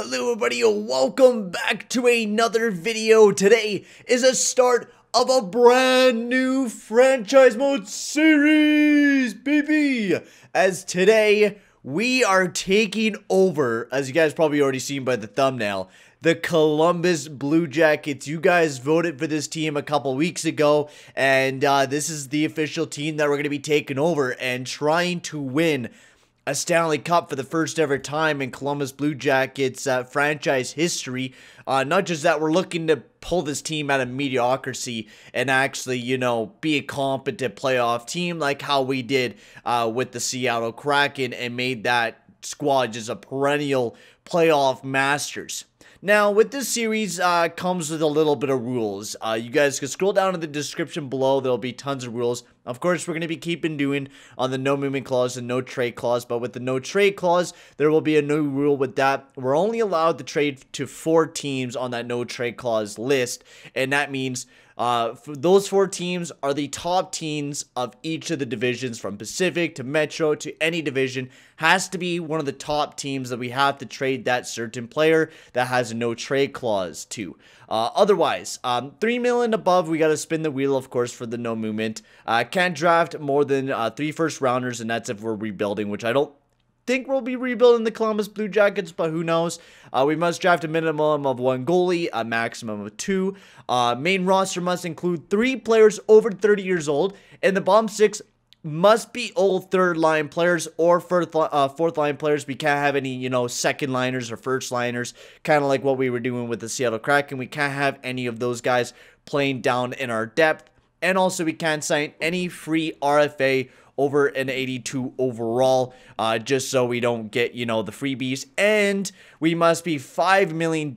Hello everybody, welcome back to another video. Today is a start of a brand new franchise mode series, baby! As today, we are taking over, as you guys probably already seen by the thumbnail, the Columbus Blue Jackets. You guys voted for this team a couple weeks ago, and uh, this is the official team that we're going to be taking over and trying to win a Stanley Cup for the first ever time in Columbus Blue Jackets uh, franchise history. Uh, not just that, we're looking to pull this team out of mediocrity and actually, you know, be a competent playoff team like how we did uh, with the Seattle Kraken and made that squad just a perennial playoff masters. Now, with this series, uh, comes with a little bit of rules. Uh, you guys can scroll down in the description below. There'll be tons of rules. Of course, we're going to be keeping doing on the no movement clause and no trade clause. But with the no trade clause, there will be a new rule with that. We're only allowed to trade to four teams on that no trade clause list. And that means uh, those four teams are the top teams of each of the divisions from Pacific to Metro to any division. Has to be one of the top teams that we have to trade that certain player that has a no trade clause to. Uh, otherwise, um, 3 million above, we got to spin the wheel, of course, for the no movement. Uh, can't draft more than uh, three first rounders, and that's if we're rebuilding, which I don't think we'll be rebuilding the Columbus Blue Jackets, but who knows? Uh, we must draft a minimum of one goalie, a maximum of two. Uh, main roster must include three players over 30 years old, and the bottom six must be old third line players or fourth, uh, fourth line players. We can't have any, you know, second liners or first liners, kind of like what we were doing with the Seattle Kraken. We can't have any of those guys playing down in our depth. And also, we can't sign any free RFA over an 82 overall, uh, just so we don't get, you know, the freebies. And we must be $5 million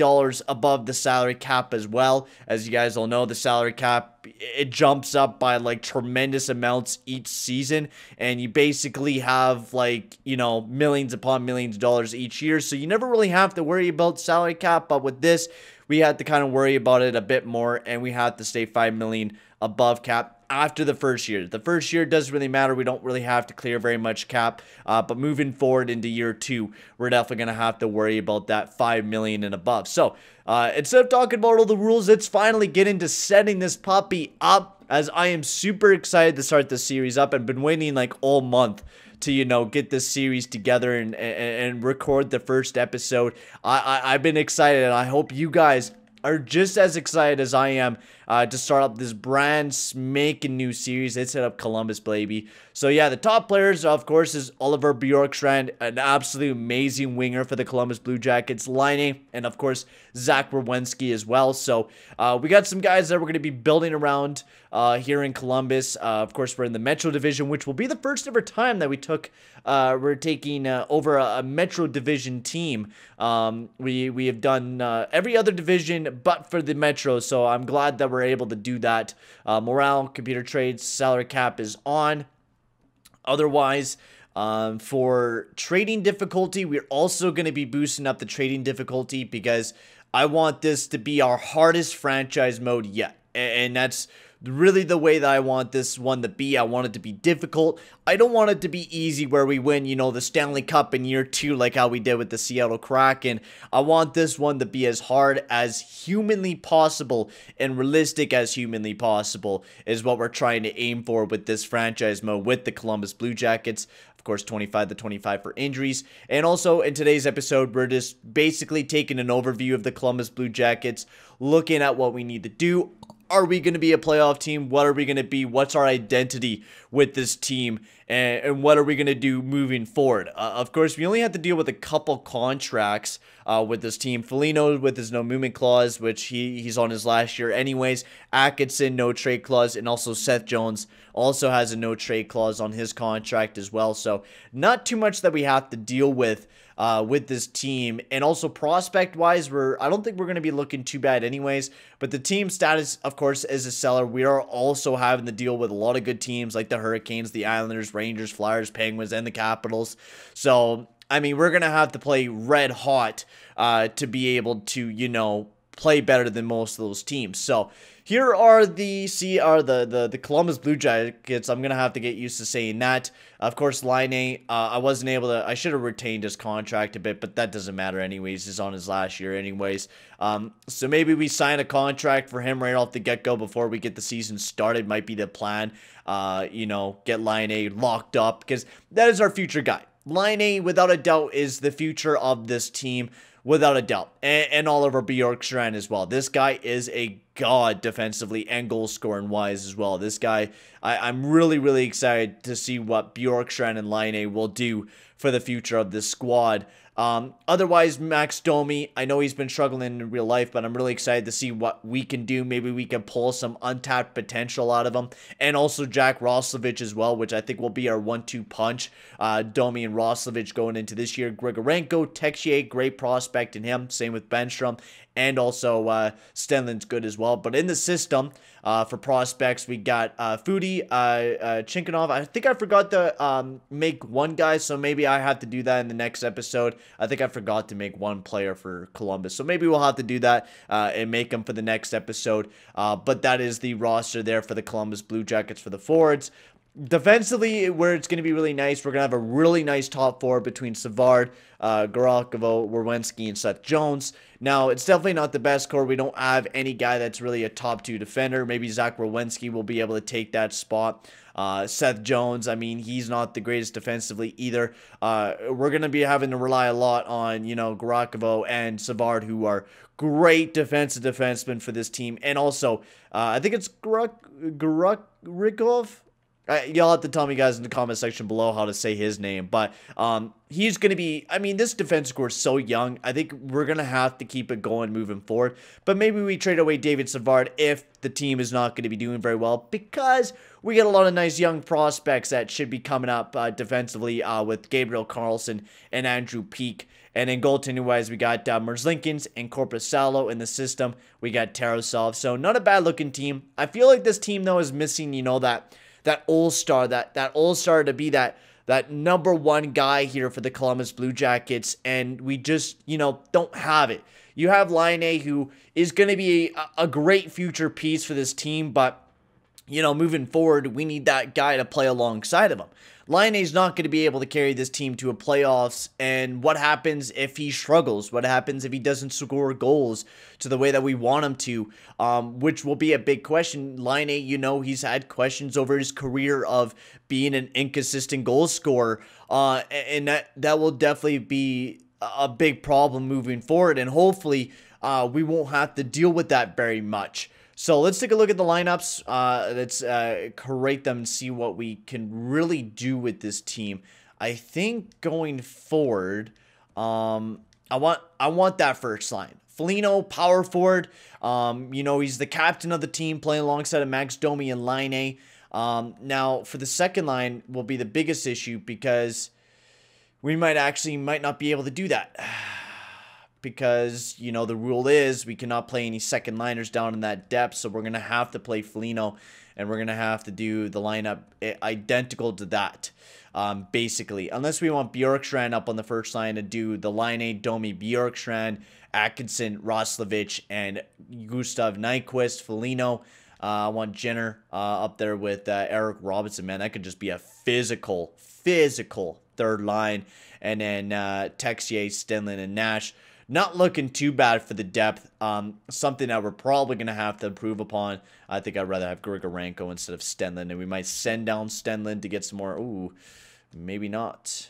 above the salary cap as well. As you guys all know, the salary cap, it jumps up by like tremendous amounts each season. And you basically have like, you know, millions upon millions of dollars each year. So you never really have to worry about salary cap. But with this, we had to kind of worry about it a bit more. And we had to stay 5 million above cap after the first year. The first year doesn't really matter. We don't really have to clear very much cap. Uh, but moving forward into year two, we're definitely going to have to worry about that 5 million and above. So uh, instead of talking about all the rules, let's finally get into setting this puppy up as I am super excited to start this series up. I've been waiting like all month to you know get this series together and and, and record the first episode. I, I I've been excited and I hope you guys are just as excited as I am uh, to start up this brand spanking new series. They set up Columbus, baby. So yeah, the top players, of course, is Oliver Bjorkstrand, an absolute amazing winger for the Columbus Blue Jackets, Laine, and of course, Zach Werenski as well. So uh, we got some guys that we're going to be building around uh, here in Columbus. Uh, of course, we're in the Metro Division, which will be the first ever time that we took, uh, we're taking uh, over a, a, Metro Division team. Um, we, we have done every other division but for the Metro, so I'm glad that we're we're able to do that. Uh, morale, computer trades, salary cap is on. Otherwise, um, for trading difficulty, we're also going to be boosting up the trading difficulty because I want this to be our hardest franchise mode yet. And that's really the way that I want this one to be. I want it to be difficult. I don't want it to be easy where we win, you know, the Stanley Cup in year two like how we did with the Seattle Kraken. I want this one to be as hard as humanly possible and realistic as humanly possible is what we're trying to aim for with this franchise mode with the Columbus Blue Jackets of course 25 to 25 for injuries and also in today's episode we're just basically taking an overview of the Columbus Blue Jackets looking at what we need to do are we going to be a playoff team? What are we going to be? What's our identity with this team? And, and what are we going to do moving forward? Uh, of course, we only have to deal with a couple contracts uh, with this team. Foligno with his no movement clause, which he, he's on his last year anyways. Atkinson, no trade clause. And also Seth Jones also has a no trade clause on his contract as well. So not too much that we have to deal with uh, with this team. And also prospect wise, we're I don't think we're going to be looking too bad anyways. But the team status, of course, is a seller. We are also having to deal with a lot of good teams like the Hurricanes, the Islanders, Rangers, Flyers, Penguins, and the Capitals. So I mean, we're gonna have to play red hot uh, to be able to, you know, play better than most of those teams. So here are the are the the the Columbus Blue Jackets. I'm gonna have to get used to saying that. Of course, Laine, uh, I wasn't able to. I should have retained his contract a bit, but that doesn't matter anyways. He's on his last year anyways. Um, so maybe we sign a contract for him right off the get go before we get the season started. Might be the plan. Uh, you know, get Laine locked up because that is our future guy. Laine, without a doubt, is the future of this team without a doubt. And, and Oliver Bjorkstrand as well. This guy is a god defensively and goal scoring wise as well. This guy, I, am really, really excited to see what Bjorkstrand and Laine will do for the future of this squad. Um, otherwise, Max Domi, I know he's been struggling in real life, but I'm really excited to see what we can do. Maybe we can pull some untapped potential out of him. And also Jack Roslovic as well, which I think will be our one-two punch. Uh, Domi and Roslovic going into this year. Grigorenko, Texier, great prospect in him. Same with Bemstrom and also uh, Stenlin's good as well. But in the system uh, for prospects, we got uh, Foudy, uh, uh, Chinakhov. I think I forgot to um, make one guy, so maybe I have to do that in the next episode. I think I forgot to make one player for Columbus, so maybe we'll have to do that uh, and make them for the next episode. Uh, but that is the roster there for the Columbus Blue Jackets for the forwards. Defensively, where it's going to be really nice, we're going to have a really nice top four between Savard, uh, Garakovo, Werenski, and Seth Jones. Now, it's definitely not the best core. We don't have any guy that's really a top two defender. Maybe Zach Werenski will be able to take that spot. Uh, Seth Jones, I mean, he's not the greatest defensively either. Uh, we're going to be having to rely a lot on, you know, Garakovo and Savard, who are great defensive defensemen for this team. And also, uh, I think it's Garak Garakov. Uh, y'all have to tell me guys in the comment section below how to say his name, but um, he's going to be, I mean, this defense core is so young. I think we're going to have to keep it going moving forward, but maybe we trade away David Savard if the team is not going to be doing very well because we get a lot of nice young prospects that should be coming up uh, defensively uh, with Gabriel Carlsson and Andrew Peeke. And in goaltending wise, we got uh, Merzlikins and Korpisalo in the system. We got Tarasov. So not a bad looking team. I feel like this team though is missing, you know, that that all-star, that that all-star to be that that number one guy here for the Columbus Blue Jackets, and we just, you know, don't have it. You have Laine, who is going to be a, a, great future piece for this team, but, you know, moving forward, we need that guy to play alongside of him. Laine's not going to be able to carry this team to a playoffs. And what happens if he struggles? What happens if he doesn't score goals to the way that we want him to? Um, which will be a big question. Laine, you know, he's had questions over his career of being an inconsistent goal scorer. Uh, and that, that will definitely be a big problem moving forward. And hopefully, uh, we won't have to deal with that very much. So let's take a look at the lineups. Uh, let's uh, create them and see what we can really do with this team. I think going forward, um, I want I want that first line. Foligno, power forward. Um, you know, he's the captain of the team, playing alongside of Max Domi and Laine. Um, now, for the second line, will be the biggest issue because we might actually might not be able to do that. because, you know, the rule is we cannot play any second liners down in that depth. So we're going to have to play Foligno and we're going to have to do the lineup identical to that. Um, basically, unless we want Bjorkstrand up on the first line to do the Laine, Domi, Bjorkstrand, Atkinson, Roslovic, and Gustav Nyquist, Foligno. Uh, I want Jenner uh, up there with uh, Eric Robinson. Man, that could just be a physical, physical third line. And then uh, Texier, Stenlin, and Nash. Not looking too bad for the depth. Um, something that we're probably going to have to improve upon. I think I'd rather have Grigorenko instead of Stenlin. And we might send down Stenlin to get some more. Ooh, maybe not.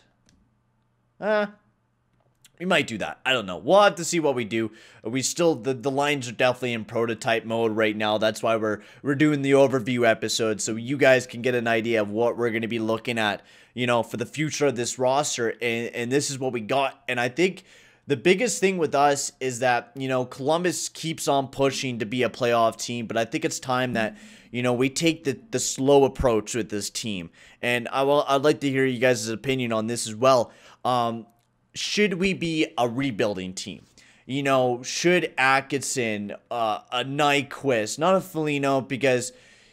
Ah, we might do that. I don't know. We'll have to see what we do. We still the, the lines are definitely in prototype mode right now. That's why we're we're doing the overview episode so you guys can get an idea of what we're going to be looking at, you know, for the future of this roster and and this is what we got. And I think the biggest thing with us is that, you know, Columbus keeps on pushing to be a playoff team, but I think it's time that, you know, we take the, the slow approach with this team. And I will, I'd like to hear you guys' opinion on this as well. Um, should we be a rebuilding team? You know, should Atkinson, uh, a Nyquist, not a Foligno, because,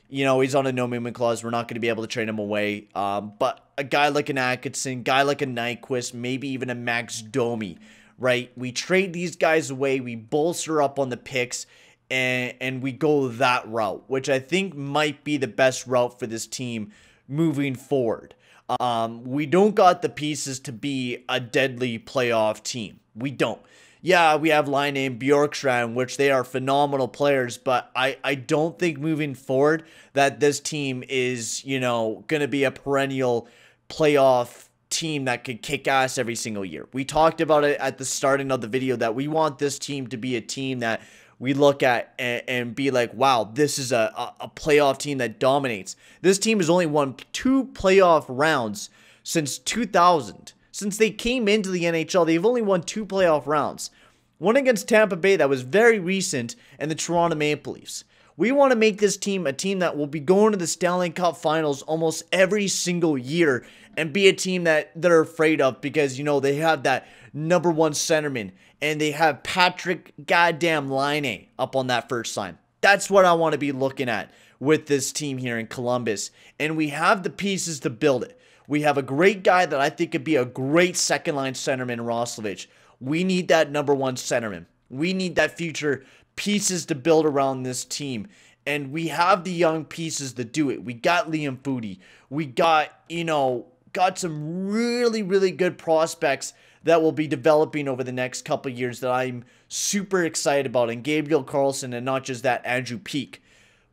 you know, he's on a no movement clause. We're not going to be able to trade him away. Um, but a guy like an Atkinson, guy like a Nyquist, maybe even a Max Domi right? We trade these guys away, we bolster up on the picks, and, and we go that route, which I think might be the best route for this team moving forward. Um, we don't got the pieces to be a deadly playoff team. We don't. Yeah, we have Laine and Bjorkstrand, which they are phenomenal players, but I, I don't think moving forward that this team is, you know, going to be a perennial playoff team that could kick ass every single year. We talked about it at the starting of the video that we want this team to be a team that we look at and, and be like, wow, this is a, a, a playoff team that dominates. This team has only won two playoff rounds since 2000. Since they came into the NHL, they've only won two playoff rounds. One against Tampa Bay that was very recent, and the Toronto Maple Leafs. We want to make this team a team that will be going to the Stanley Cup finals almost every single year and be a team that they're afraid of because, you know, they have that number one centerman and they have Patrik goddamn Laine up on that first line. That's what I want to be looking at with this team here in Columbus. And we have the pieces to build it. We have a great guy that I think could be a great second line centerman, Roslovic. We need that number one centerman. We need that future pieces to build around this team. And we have the young pieces to do it. We got Liam Foudy. We got, you know, got some really, really good prospects that will be developing over the next couple years that I'm super excited about. And Gabriel Carlsson and not just that, Andrew Peeke.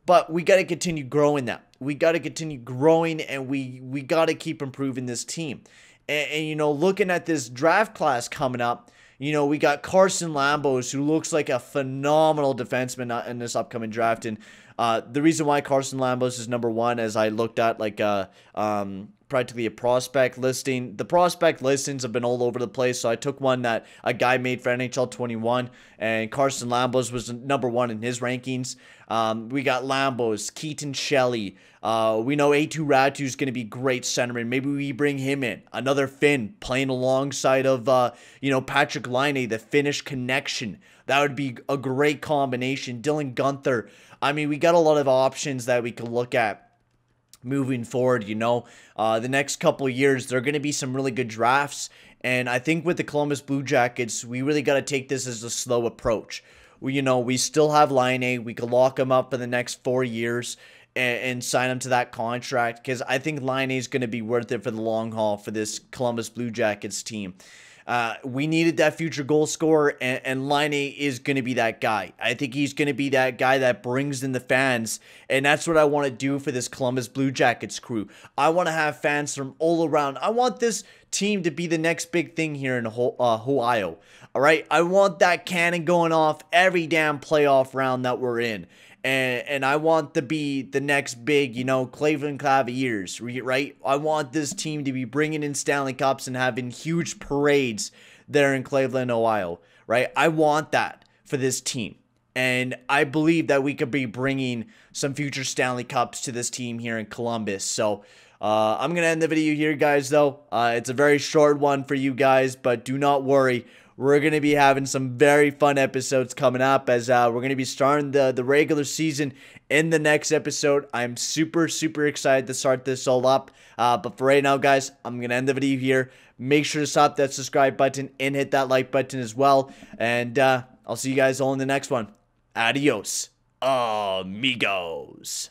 But we got to continue growing that. We got to continue growing, and we we got to keep improving this team. And, and, you know, looking at this draft class coming up, you know, we got Carson Lambos, who looks like a phenomenal defenseman in this upcoming draft. And uh, the reason why Carson Lambos is number one, as I looked at like uh, um, practically a prospect listing. The prospect listings have been all over the place, so I took one that a guy made for NHL 21, and Carson Lambos was number one in his rankings. Um, we got Lambos, Keaton Shelley. Uh, we know Aatu Räty is going to be great centerman. Maybe we bring him in. Another Finn playing alongside of, uh, you know, Patrik Laine, the Finnish connection. That would be a great combination. Dylan Guenther. I mean, we got a lot of options that we could look at moving forward. You know, uh, the next couple years, there are going to be some really good drafts. And I think with the Columbus Blue Jackets, we really got to take this as a slow approach. We, you know, we still have Laine. We could lock him up for the next four years and, and sign him to that contract because I think Laine is going to be worth it for the long haul for this Columbus Blue Jackets team. Uh, we needed that future goal scorer, and, and Laine is going to be that guy. I think he's going to be that guy that brings in the fans, and that's what I want to do for this Columbus Blue Jackets crew. I want to have fans from all around. I want this team to be the next big thing here in uh, Ohio. All right, I want that cannon going off every damn playoff round that we're in and and I want to be the next big, you know, Cleveland Cavaliers, right? I want this team to be bringing in Stanley Cups and having huge parades there in Cleveland, Ohio, right? I want that for this team. And I believe that we could be bringing some future Stanley Cups to this team here in Columbus. So uh, I'm going to end the video here, guys, though. Uh, it's a very short one for you guys, but do not worry we're going to be having some very fun episodes coming up as uh, we're going to be starting the, the regular season in the next episode. I'm super, super excited to start this all up. Uh, but for right now, guys, I'm going to end the video here. Make sure to stop that subscribe button and hit that like button as well. And uh, I'll see you guys all in the next one. Adios, amigos.